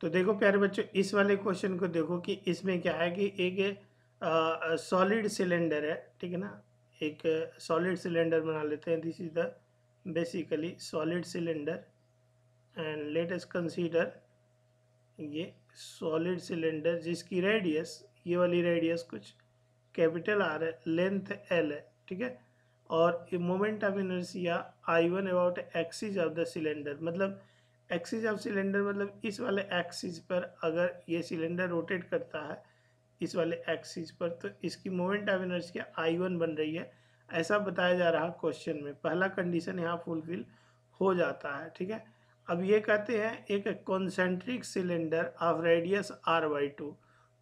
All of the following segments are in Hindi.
तो देखो प्यारे बच्चों, इस वाले क्वेश्चन को देखो कि इसमें क्या है कि एक सॉलिड सिलेंडर है, ठीक है ना? एक सॉलिड सिलेंडर बना लेते हैं this is the basically solid cylinder and let us consider ये सॉलिड सिलेंडर जिसकी रेडियस ये वाली रेडियस कुछ कैपिटल आर है लेंथ एल है, ठीक है? और moment of inertia I one about axis of the cylinder मतलब एक्सिस ऑफ़ सिलेंडर मतलब इस वाले एक्सिस पर अगर ये सिलेंडर रोटेट करता है, इस वाले एक्सिस पर तो इसकी moment of inertia I one बन रही है? ऐसा बताया जा रहा क्वेश्चन में। पहला कंडीशन यहाँ फुलफिल हो जाता है, ठीक है? अब ये कहते हैं, एक concentric cylinder of radius R by two.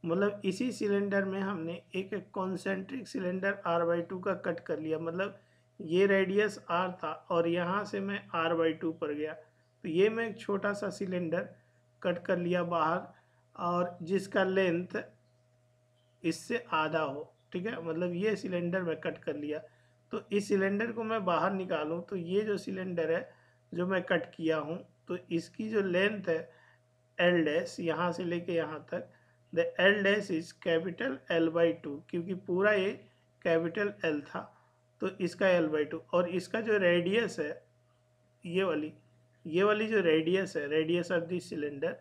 मतलब इसी सिलेंडर में हमने एक concentric cylinder R by two का कट कर लिया। मतलब ये रेडियस आर था और यहाँ से मैं आर बाई टू पर गया। तो ये मैं एक छोटा सा सिलेंडर कट कर लिया बाहर और जिसका लेंथ इससे आधा हो, ठीक है? मतलब ये सिलेंडर मैं कट कर लिया। तो इस सिलेंडर को मैं बाहर निकालूं तो ये जो सिलेंडर है, जो मैं कट किया हूँ तो इसकी जो लेंथ है एल डैश यहाँ से लेके यहाँ तक the L dash is capital L by two क्योंकि पूरा ये कैपिटल एल था तो इसका एल बाई टू और इसका जो रेडियस है, ये वाली ये वाली जो रेडियस है radius of this cylinder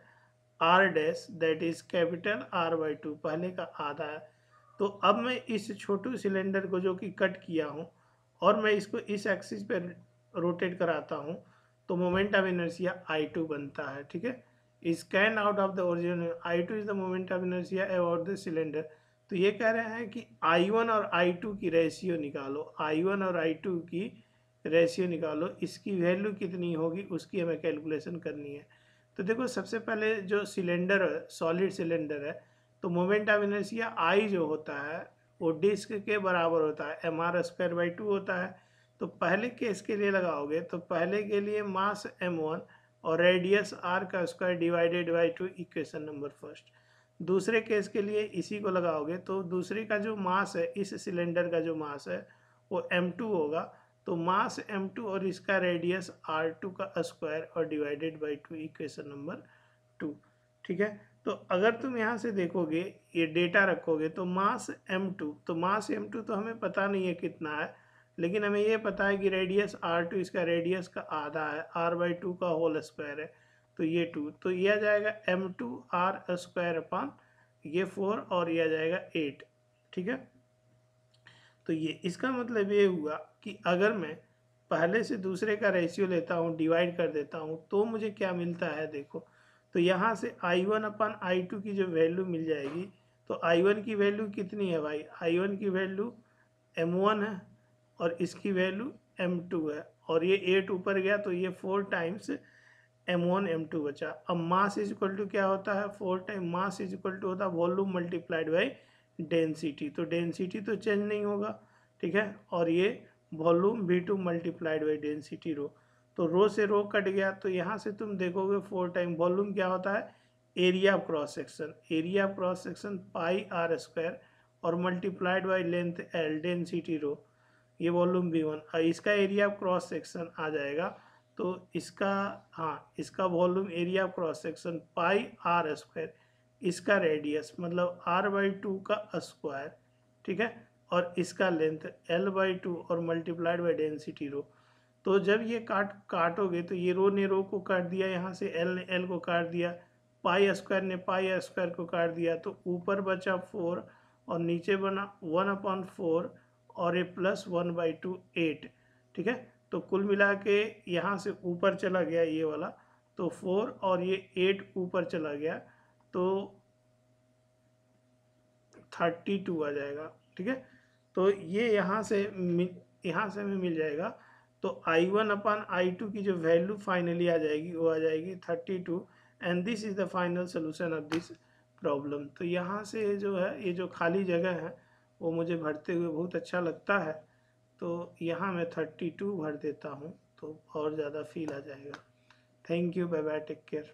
R dash that is capital R by two पहले का आधा है। तो अब मैं इस छोटू सिलेंडर को जो कि कट किया हूँ, और मैं इसको इस एक्सिस पर रोटेट कराता हूँ तो moment of inertia I two बनता है, ठीक है? Is can out of the original I two is the moment of inertia about the cylinder तो ये कह रहे हैं कि आई वन और आई टू की रेशियो निकालो। आई वन और आई टू की रेशियो निकालो, इसकी वैल्यू कितनी होगी, उसकी हमें कैलकुलेशन करनी है। तो देखो, सबसे पहले जो सिलेंडर सॉलिड सिलेंडर है तो मोमेंट ऑफ़ इनर्सिया आई जो होता है, वो डिस्क के बराबर होता है M R square by two होता है। तो पहले केस के लिए लगाओगे तो पहले के लिए मास एम वन और रेडियस आर का square divided by two equation number first दूसरे केस के लिए इसी को लगाओगे तो दूसरे का जो मास है, इस सिलेंडर का जो मास है, वो एम टू होगा। तो मास एम टू और इसका रेडियस आर टू का स्क्वायर और divided by two equation number two ठीक है? तो अगर तुम यहाँ से देखोगे, ये डेटा रखोगे तो मास एम टू तो मास एम टू तो हमें पता नहीं है कितना है, लेकिन हमें ये पता है कि रेडियस आर टू इसका रेडियस का आधा है आर बाई टू का होल स्क्वायर है तो ये टू तो यह आ जाएगा टू आर स्क्वायर अपान ये फोर और यह आ जाएगा एट ठीक है? तो ये, इसका मतलब ये हुआ कि अगर मैं पहले से दूसरे का रेशियो लेता हूँ डिवाइड कर देता हूँ तो मुझे क्या मिलता है देखो। तो यहाँ से I one upon I to की जो वैल्यू मिल जाएगी तो आई वन की वैल्यू कितनी है भाई? आई वन की वैल्यू एम वन है और इसकी वैल्यू एम टू है। और ये एट ऊपर गया तो ये four times M one M two बचा। अब मास इज़ इक्वल टू क्या होता है? Four time mass is equal to होता है वॉल्यूम मल्टीप्लाइड बाई डेंसिटी तो डेंसिटी तो चेंज नहीं होगा, ठीक है? और ये volume V two multiplied by density rho. तो रो से रो कट गया तो यहाँ से तुम देखोगे फोर टाइम वॉल्यूम क्या होता है? Area of cross section. Area of cross section pi R square और multiplied by length L density rho. ये वॉल्यूम बी वन। इसका एरिया ऑफ़ क्रॉस सेक्शन आ जाएगा तो इसका हाँ इसका volume area of cross section pi R square. इसका रेडियस मतलब आर बाई टू का स्क्वायर ठीक है? और इसका लेंथ एल बाई टू और मल्टीप्लाइड बाई डेंसिटी रो तो जब ये काट, काटोगे तो ये रो ने रो को काट दिया, यहाँ से एल ने एल को काट दिया पाई स्क्वायर ने पाई स्क्वायर को काट दिया तो ऊपर बचा फोर और नीचे बना वन अपॉन फोर और ये plus one by two eight ठीक है? तो कुल मिला के यहाँ से ऊपर चला गया ये वाला तो फोर और ये एट ऊपर चला गया तो थर्टी टू आ जाएगा, ठीक है? तो ये यहाँ से यहाँ से हमें मिल जाएगा। तो I one upon I to की जो वैल्यू फाइनली आ जाएगी, वो आ जाएगी thirty two and this is the final solution of this problem तो यहाँ से जो है, ये जो खाली जगह है, वो मुझे भरते हुए बहुत अच्छा लगता है। तो यहाँ मैं थर्टी टू भर देता हूँ तो और ज़्यादा फील आ जाएगा। Thank you bye bye take care